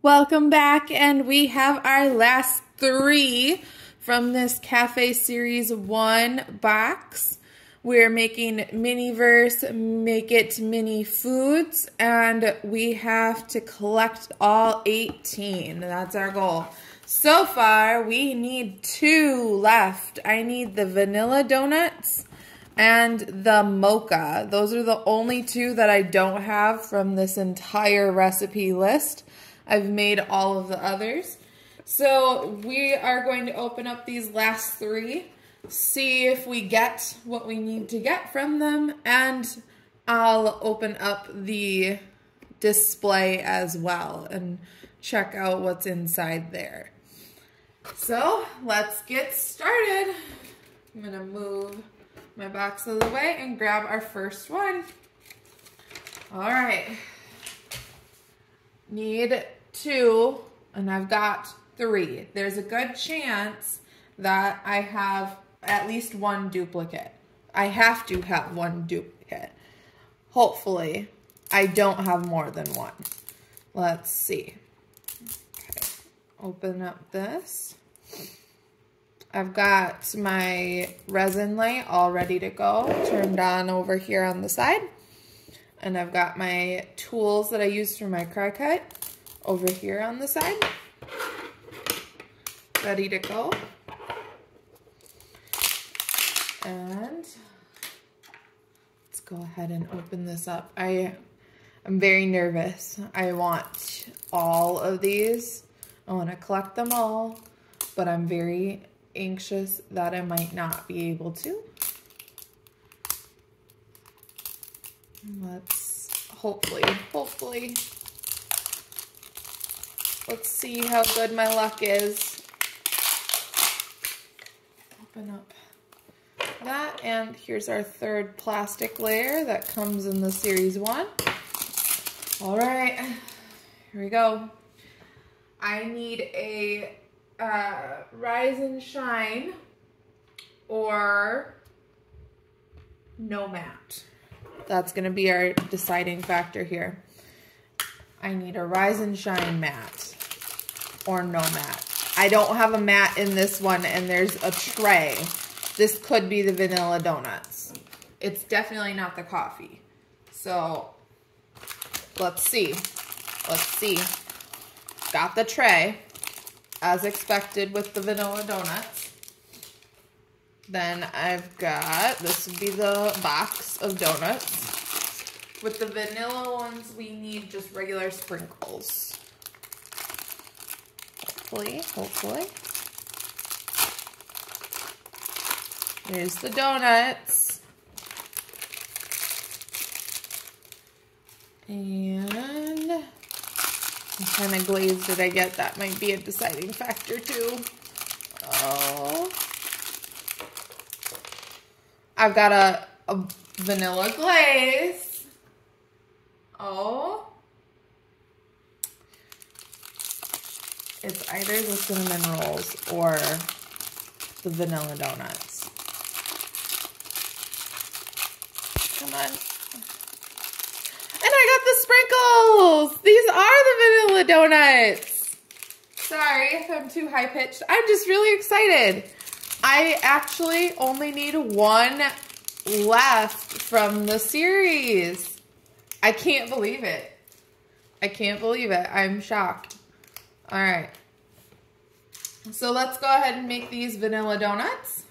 Welcome back, and we have our last three from this Cafe Series 1 box. We're making Miniverse Make It Mini Foods, and we have to collect all 18. That's our goal. So far, we need two left. I need the vanilla donuts and the mocha. Those are the only two that I don't have from this entire recipe list. I've made all of the others. So we are going to open up these last three, see if we get what we need to get from them, and I'll open up the display as well and check out what's inside there. So let's get started. I'm gonna move my box out of the way and grab our first one. All right. Need two, and I've got three. There's a good chance that I have at least one duplicate. I have to have one duplicate. Hopefully, I don't have more than one. Let's see. Okay, open up this. I've got my resin light all ready to go, turned on over here on the side. And I've got my tools that I use for my Cricut over here on the side. Ready to go. And let's go ahead and open this up. I am very nervous. I want all of these. I want to collect them all, but I'm very anxious that I might not be able to. Let's hopefully, hopefully Let's see how good my luck is. Open up that, and here's our third plastic layer that comes in the Series 1. All right, here we go. I need a uh, Rise and Shine or no mat. That's going to be our deciding factor here. I need a Rise and Shine mat or no mat. I don't have a mat in this one and there's a tray. This could be the vanilla donuts. It's definitely not the coffee. So let's see. Let's see. Got the tray as expected with the vanilla donuts. Then I've got, this would be the box of donuts. With the vanilla ones, we need just regular sprinkles hopefully, hopefully. Here's the donuts. And what kind of glaze did I get? That might be a deciding factor too. Oh. I've got a, a vanilla glaze. Oh. It's either the cinnamon rolls or the vanilla donuts. Come on. And I got the sprinkles! These are the vanilla donuts! Sorry if I'm too high-pitched. I'm just really excited. I actually only need one left from the series. I can't believe it. I can't believe it. I'm shocked. All right. So let's go ahead and make these vanilla donuts.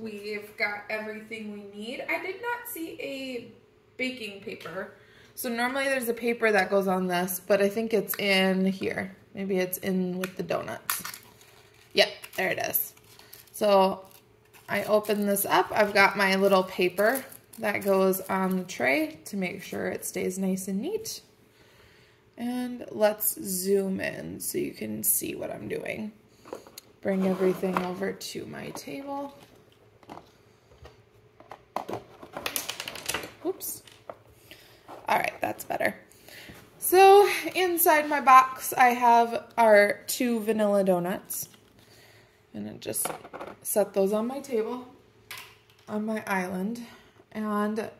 We've got everything we need. I did not see a baking paper. So normally there's a paper that goes on this, but I think it's in here. Maybe it's in with the donuts. Yep, there it is. So I open this up. I've got my little paper that goes on the tray to make sure it stays nice and neat. And let's zoom in so you can see what I'm doing. Bring everything over to my table. Oops. All right, that's better. So inside my box, I have our two vanilla donuts. And I just set those on my table, on my island, and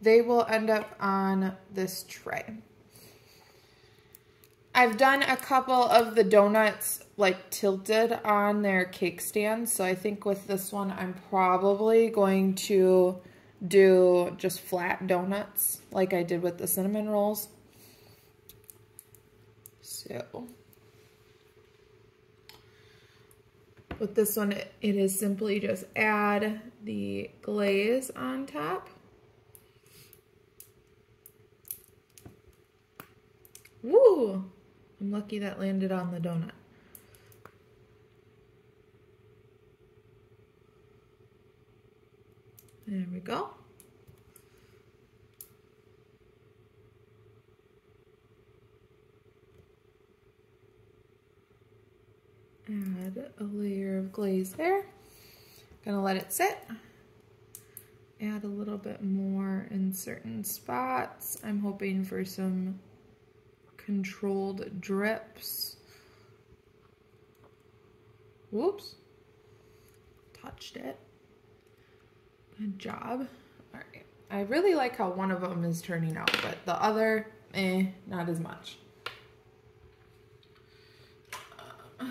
they will end up on this tray. I've done a couple of the donuts like tilted on their cake stand. So I think with this one, I'm probably going to do just flat donuts like I did with the cinnamon rolls. So with this one, it is simply just add the glaze on top. Woo! I'm lucky that landed on the donut. There we go. Add a layer of glaze there. Gonna let it sit. Add a little bit more in certain spots. I'm hoping for some controlled drips. Whoops. Touched it. Good job. All right. I really like how one of them is turning out, but the other, eh, not as much. there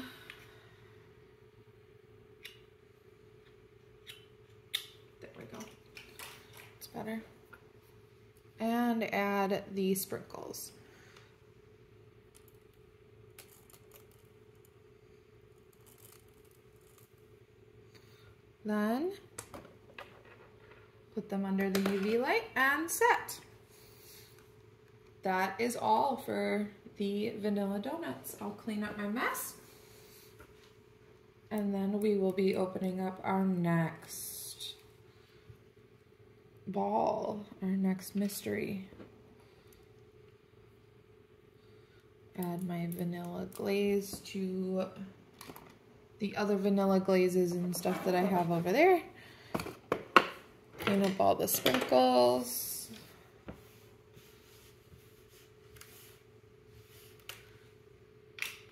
we go. It's better. And add the sprinkles. Then put them under the UV light and set. That is all for the vanilla donuts. I'll clean up my mess. And then we will be opening up our next ball, our next mystery. Add my vanilla glaze to the other vanilla glazes and stuff that I have over there. Clean up all the sprinkles.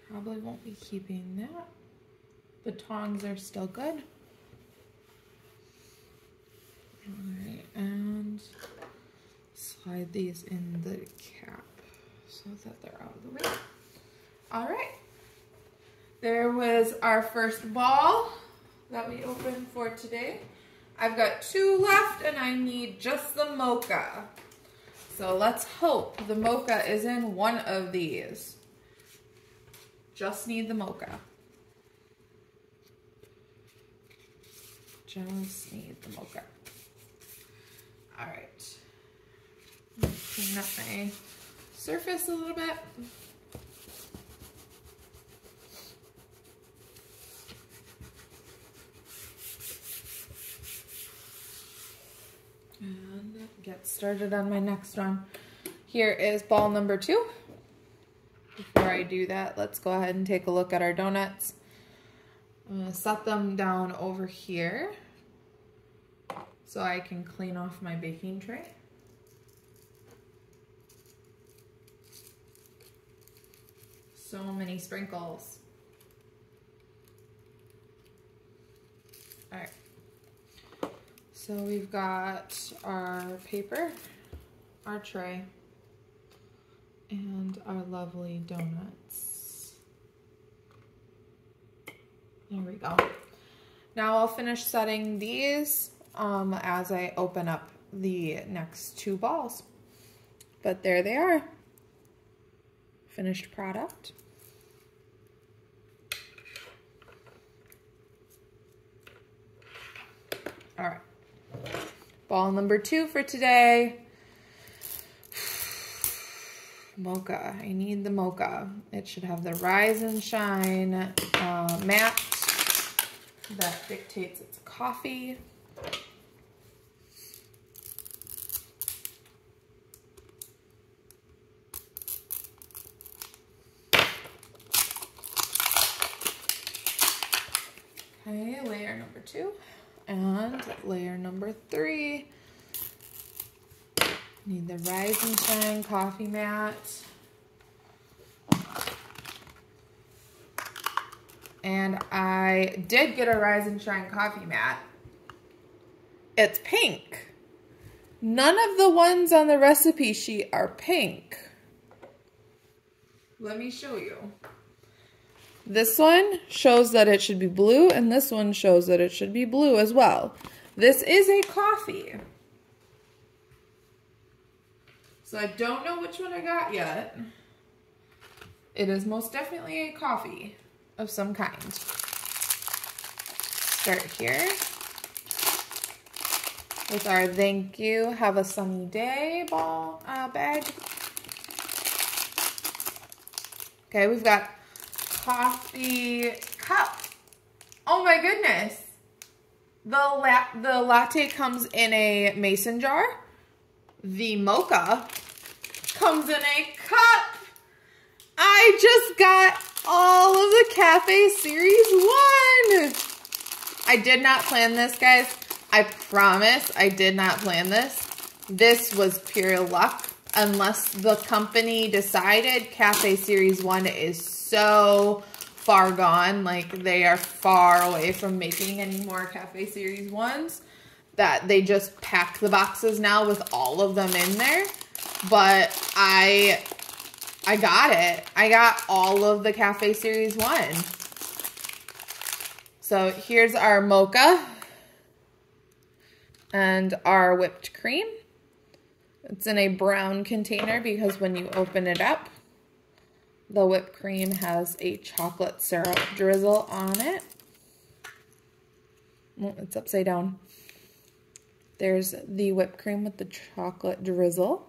Probably won't be keeping that. The tongs are still good. Alright, and slide these in the cap so that they're out of the way. Alright. There was our first ball that we opened for today. I've got two left and I need just the mocha. So let's hope the mocha is in one of these. Just need the mocha. Just need the mocha. All right. Clean up my surface a little bit. and get started on my next one. Here is ball number two. Before I do that, let's go ahead and take a look at our donuts. I'm gonna set them down over here so I can clean off my baking tray. So many sprinkles. All right. So we've got our paper, our tray, and our lovely donuts. There we go. Now I'll finish setting these um, as I open up the next two balls. But there they are. Finished product. All right. Ball number two for today. Mocha. I need the mocha. It should have the rise and shine uh, matte that dictates its coffee. Okay, layer number two. And layer number three, need the Rise and Shine Coffee Mat. And I did get a Rise and Shine Coffee Mat. It's pink. None of the ones on the recipe sheet are pink. let me show you. This one shows that it should be blue, and this one shows that it should be blue as well. This is a coffee. So I don't know which one I got yet. It is most definitely a coffee of some kind. Start here with our thank you, have a sunny day ball uh, bag. Okay, we've got coffee cup. Oh my goodness. The, la the latte comes in a mason jar. The mocha comes in a cup. I just got all of the Cafe Series 1. I did not plan this, guys. I promise I did not plan this. This was pure luck unless the company decided Cafe Series 1 is so far gone. Like they are far away from making any more Cafe Series 1s that they just pack the boxes now with all of them in there. But I I got it. I got all of the Cafe Series 1. So here's our mocha and our whipped cream. It's in a brown container because when you open it up, the whipped cream has a chocolate syrup drizzle on it. Oh, it's upside down. There's the whipped cream with the chocolate drizzle.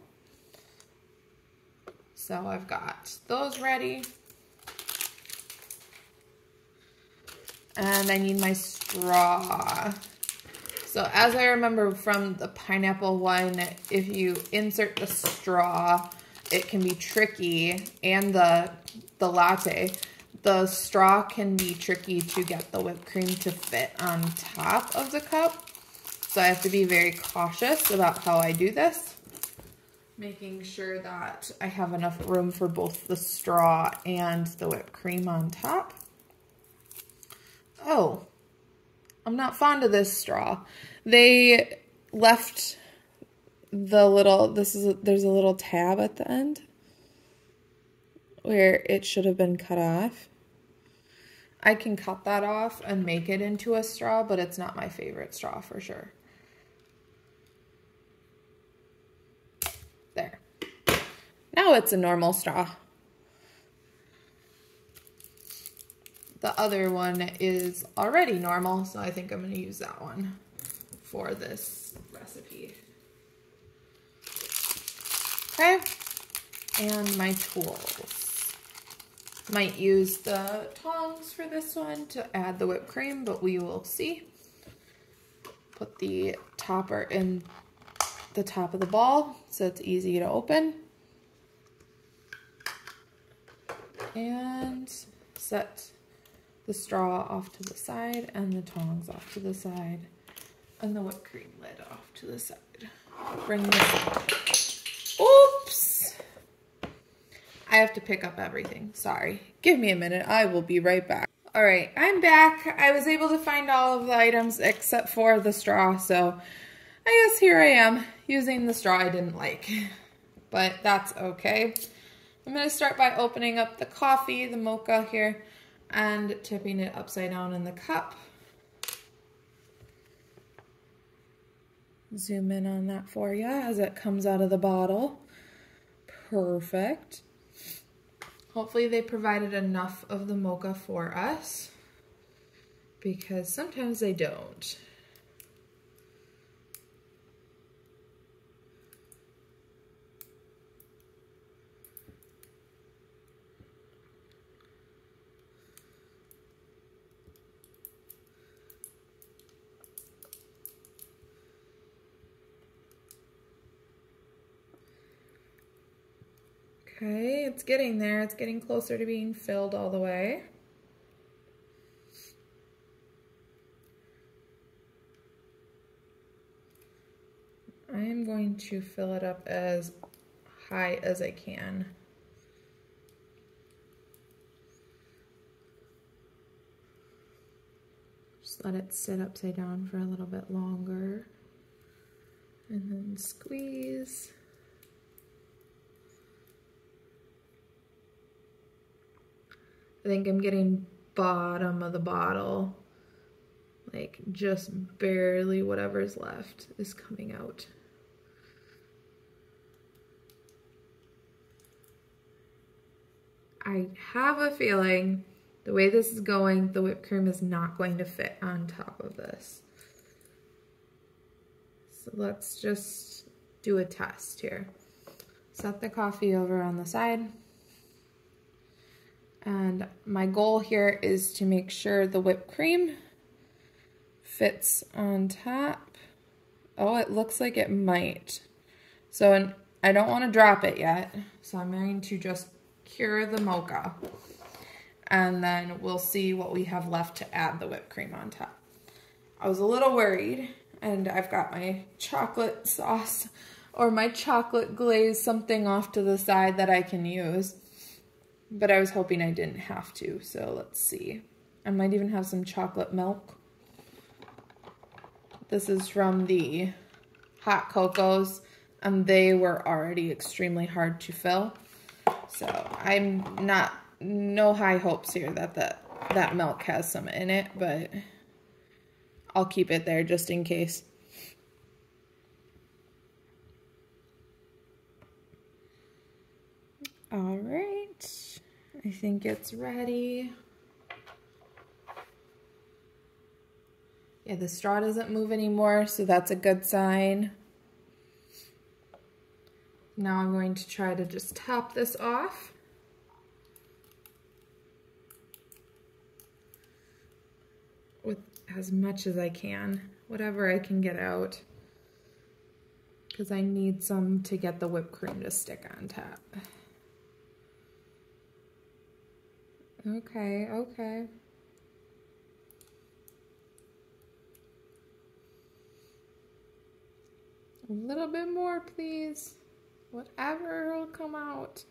So I've got those ready. And I need my straw. So as I remember from the pineapple one, if you insert the straw, it can be tricky. And the, the latte, the straw can be tricky to get the whipped cream to fit on top of the cup. So I have to be very cautious about how I do this. Making sure that I have enough room for both the straw and the whipped cream on top. Oh, I'm not fond of this straw. They left the little, this is, there's a little tab at the end where it should have been cut off. I can cut that off and make it into a straw, but it's not my favorite straw for sure. There. Now it's a normal straw. The other one is already normal, so I think I'm going to use that one for this recipe. Okay, and my tools. Might use the tongs for this one to add the whipped cream, but we will see. Put the topper in the top of the ball so it's easy to open. And set the straw off to the side and the tongs off to the side and the whipped cream lid off to the side. Bring this up. Oops! I have to pick up everything. Sorry. Give me a minute. I will be right back. All right, I'm back. I was able to find all of the items except for the straw, so I guess here I am using the straw I didn't like, but that's okay. I'm to start by opening up the coffee, the mocha here, and tipping it upside down in the cup. Zoom in on that for you as it comes out of the bottle. Perfect. Hopefully they provided enough of the mocha for us because sometimes they don't. Okay, it's getting there. It's getting closer to being filled all the way. I am going to fill it up as high as I can. Just let it sit upside down for a little bit longer. And then squeeze. I think I'm getting bottom of the bottle. Like just barely whatever's left is coming out. I have a feeling the way this is going, the whipped cream is not going to fit on top of this. So let's just do a test here. Set the coffee over on the side. And my goal here is to make sure the whipped cream fits on top. Oh, it looks like it might. So I don't want to drop it yet. So I'm going to just cure the mocha. And then we'll see what we have left to add the whipped cream on top. I was a little worried and I've got my chocolate sauce or my chocolate glaze something off to the side that I can use. But I was hoping I didn't have to, so let's see. I might even have some chocolate milk. This is from the hot cocos, and they were already extremely hard to fill. So I'm not, no high hopes here that the, that milk has some in it, but I'll keep it there just in case. All right, I think it's ready. Yeah, the straw doesn't move anymore, so that's a good sign. Now I'm going to try to just top this off. With as much as I can, whatever I can get out. Because I need some to get the whipped cream to stick on top. Okay, okay. A little bit more, please. Whatever will come out.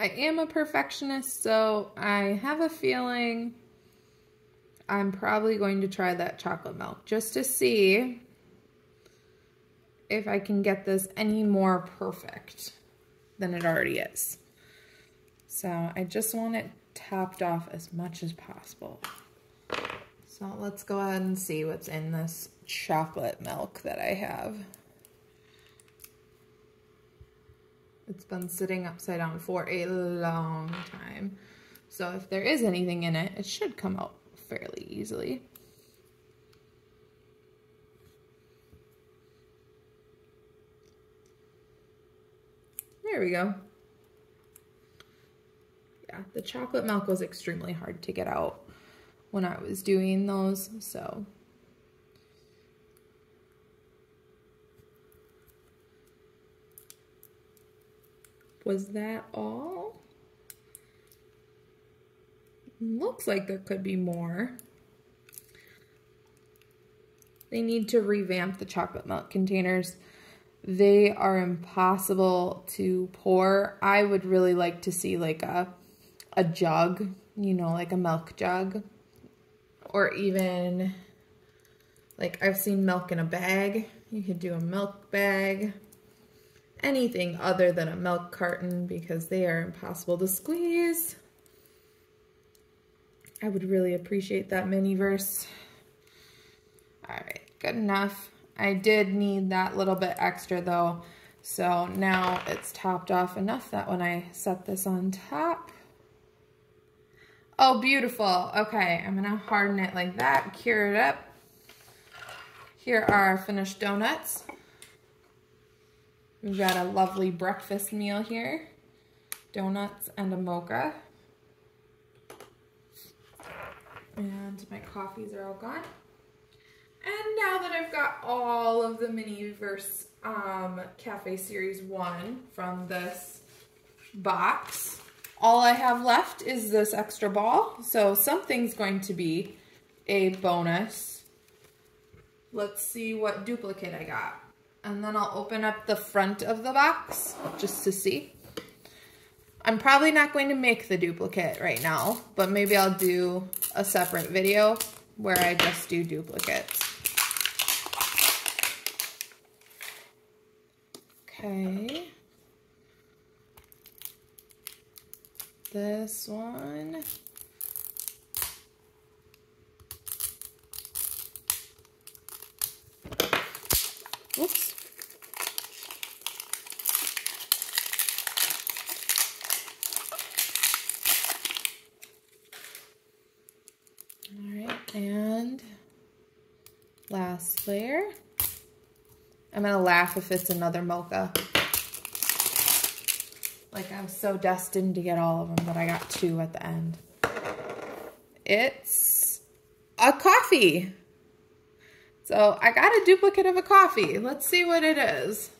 I am a perfectionist, so I have a feeling I'm probably going to try that chocolate milk just to see if I can get this any more perfect than it already is. So I just want it topped off as much as possible. So let's go ahead and see what's in this chocolate milk that I have. It's been sitting upside down for a long time. So if there is anything in it, it should come out fairly easily. There we go. Yeah, the chocolate milk was extremely hard to get out when I was doing those, so. Was that all? Looks like there could be more. They need to revamp the chocolate milk containers. They are impossible to pour. I would really like to see like a, a jug, you know, like a milk jug. Or even, like I've seen milk in a bag. You could do a milk bag. Anything other than a milk carton because they are impossible to squeeze. I would really appreciate that mini-verse. All right, good enough. I did need that little bit extra though. So now it's topped off enough that when I set this on top, oh, beautiful. Okay, I'm gonna harden it like that, cure it up. Here are our finished donuts. We've got a lovely breakfast meal here. Donuts and a mocha. And my coffees are all gone. And now that I've got all of the Miniverse um, Cafe Series 1 from this box, all I have left is this extra ball. So something's going to be a bonus. Let's see what duplicate I got. And then I'll open up the front of the box just to see. I'm probably not going to make the duplicate right now, but maybe I'll do a separate video where I just do duplicates. Okay. This one. Oops. All right, and last layer. I'm gonna laugh if it's another mocha. Like I was so destined to get all of them, but I got two at the end. It's a coffee. So I got a duplicate of a coffee. Let's see what it is.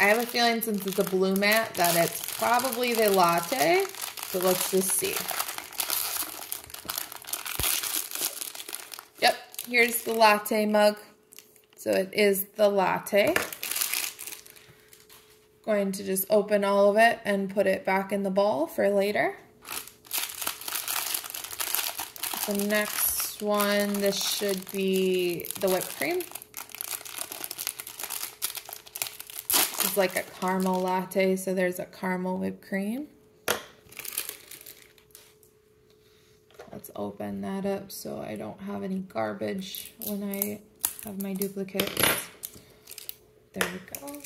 I have a feeling since it's a blue mat that it's probably the latte. So let's just see. Yep, here's the latte mug. So it is the latte. Going to just open all of it and put it back in the bowl for later. The next one, this should be the whipped cream. It's like a caramel latte, so there's a caramel whipped cream. Open that up so I don't have any garbage when I have my duplicates. There we go.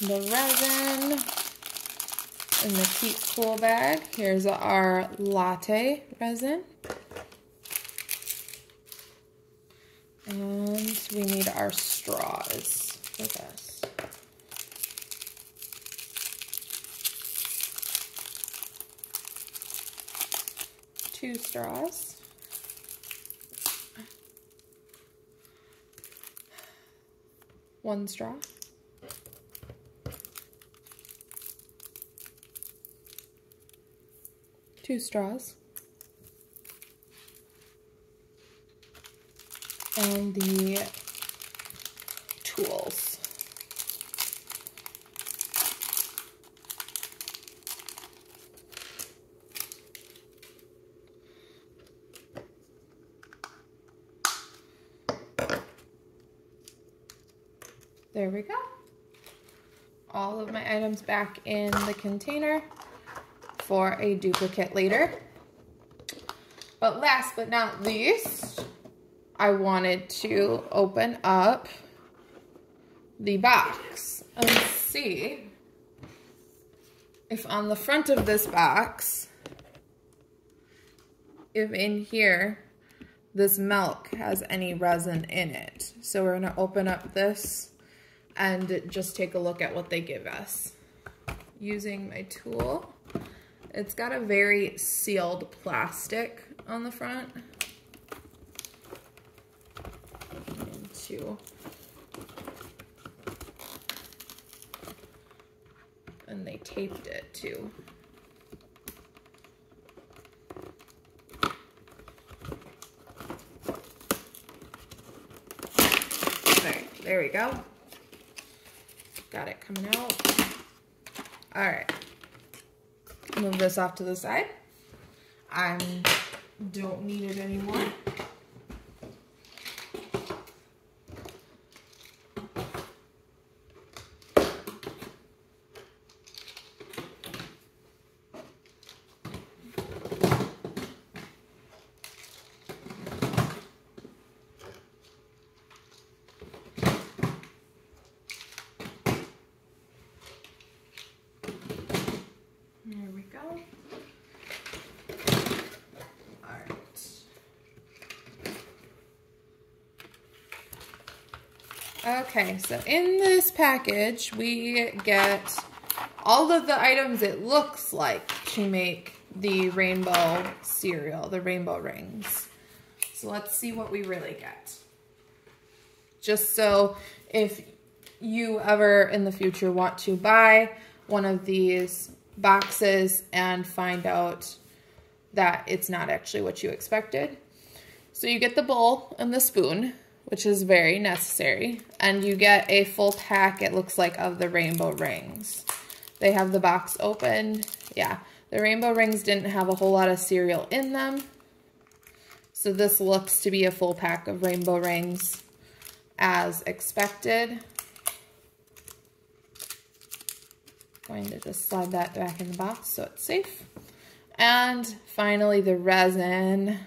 The resin in the Keep Cool bag. Here's our latte resin. And we need our straws for this. Two straws. One straw. two straws. And the tools. There we go. All of my items back in the container for a duplicate later. But last but not least, I wanted to open up the box and see if on the front of this box, if in here, this milk has any resin in it. So we're gonna open up this and just take a look at what they give us. Using my tool. It's got a very sealed plastic on the front. Into and they taped it too. Alright, there we go. Got it coming out. Alright move this off to the side. I don't need it anymore. Okay, so in this package, we get all of the items it looks like to make the rainbow cereal, the rainbow rings. So let's see what we really get. Just so if you ever in the future want to buy one of these boxes and find out that it's not actually what you expected. So you get the bowl and the spoon which is very necessary. And you get a full pack, it looks like, of the rainbow rings. They have the box open. Yeah, the rainbow rings didn't have a whole lot of cereal in them. So this looks to be a full pack of rainbow rings as expected. Going to just slide that back in the box so it's safe. And finally the resin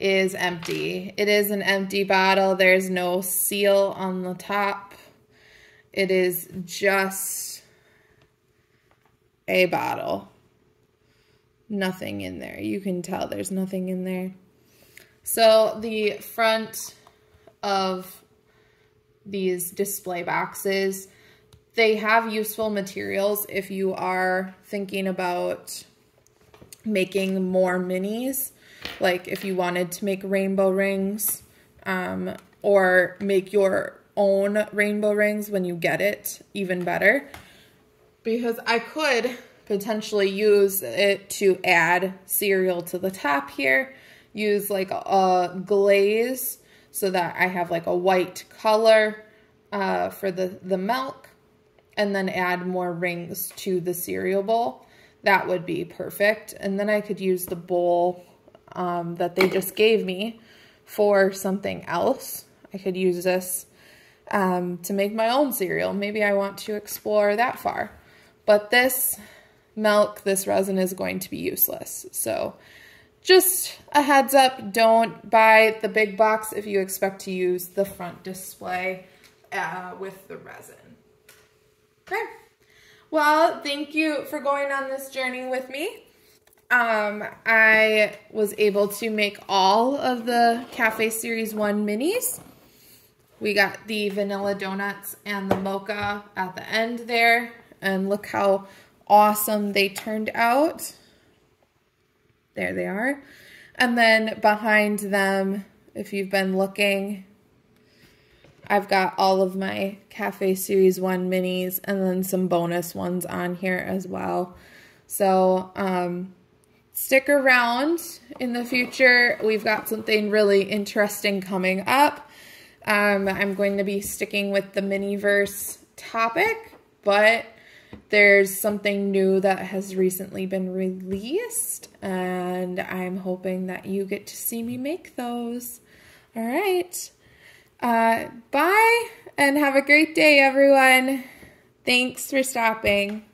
is empty. It is an empty bottle. There's no seal on the top. It is just a bottle. Nothing in there. You can tell there's nothing in there. So the front of these display boxes, they have useful materials if you are thinking about making more minis. Like if you wanted to make rainbow rings um, or make your own rainbow rings when you get it, even better. Because I could potentially use it to add cereal to the top here. Use like a glaze so that I have like a white color uh, for the, the milk and then add more rings to the cereal bowl. That would be perfect. And then I could use the bowl um, that they just gave me for something else. I could use this um, to make my own cereal. Maybe I want to explore that far. But this milk, this resin is going to be useless. So just a heads up, don't buy the big box if you expect to use the front display uh, with the resin. Okay. Well, thank you for going on this journey with me. Um, I was able to make all of the Cafe Series 1 minis. We got the vanilla donuts and the mocha at the end there. And look how awesome they turned out. There they are. And then behind them, if you've been looking, I've got all of my Cafe Series 1 minis and then some bonus ones on here as well. So, um, stick around in the future. We've got something really interesting coming up. Um, I'm going to be sticking with the Miniverse topic, but there's something new that has recently been released, and I'm hoping that you get to see me make those. All right. Uh, bye, and have a great day, everyone. Thanks for stopping.